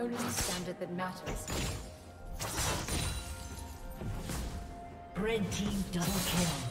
Only standard that matters. Red team double kill.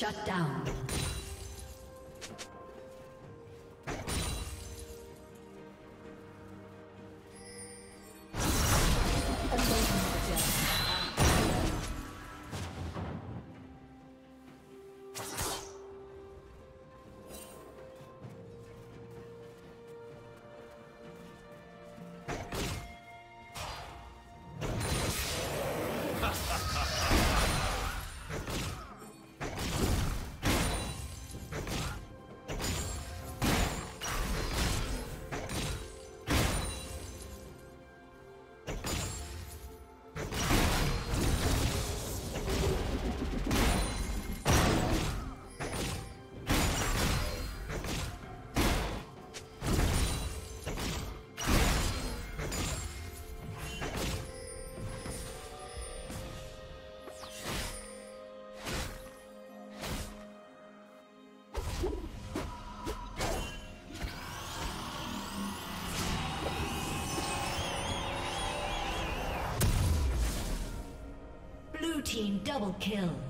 Shut down. Team double kill.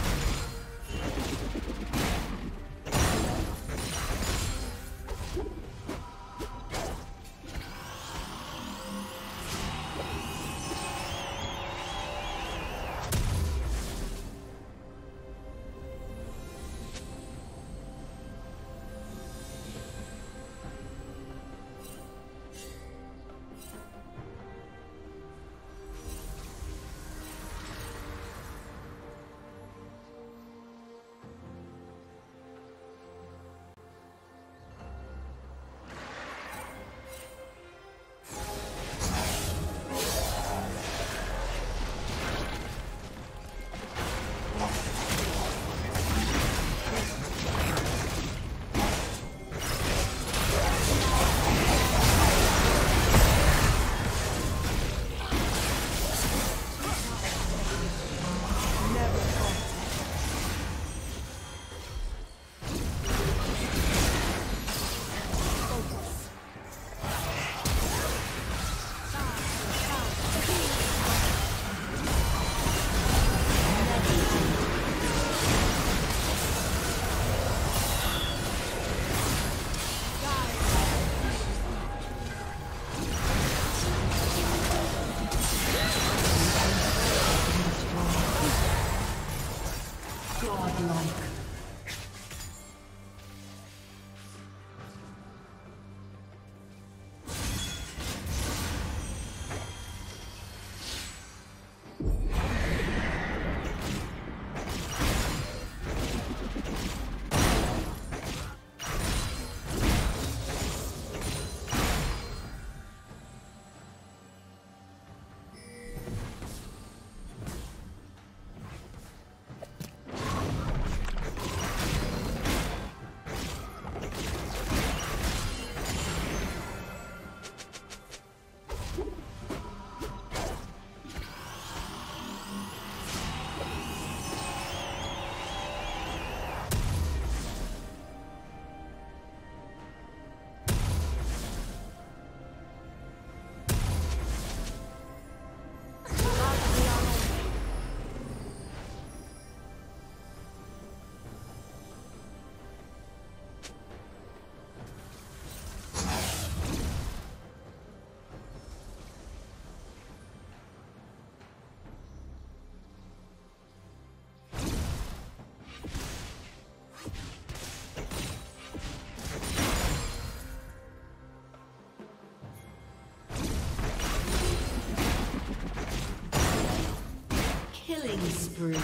Killing spree.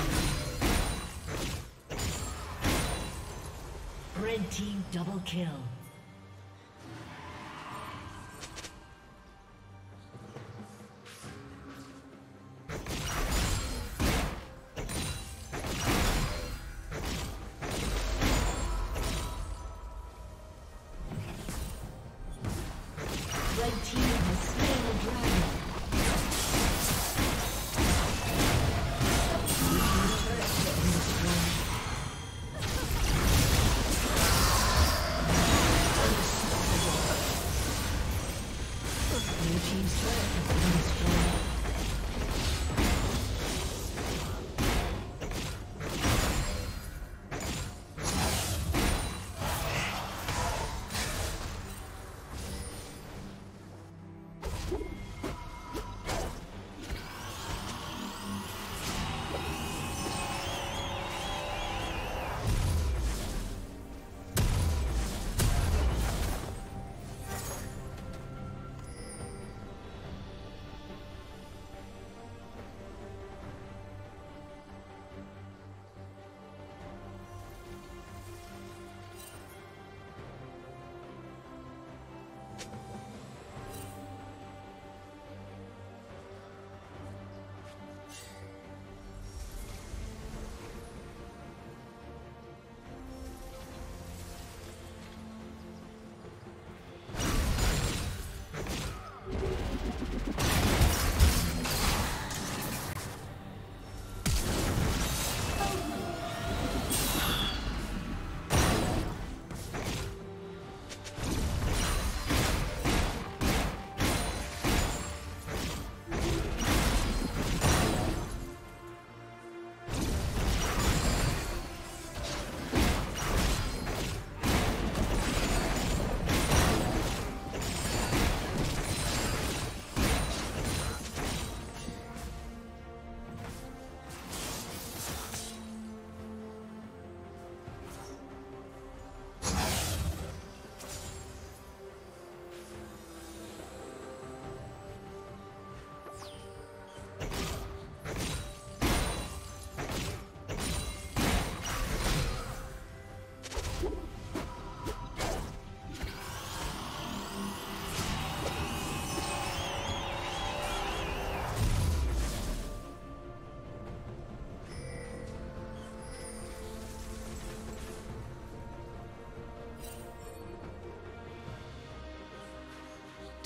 Red team double kill.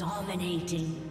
Dominating.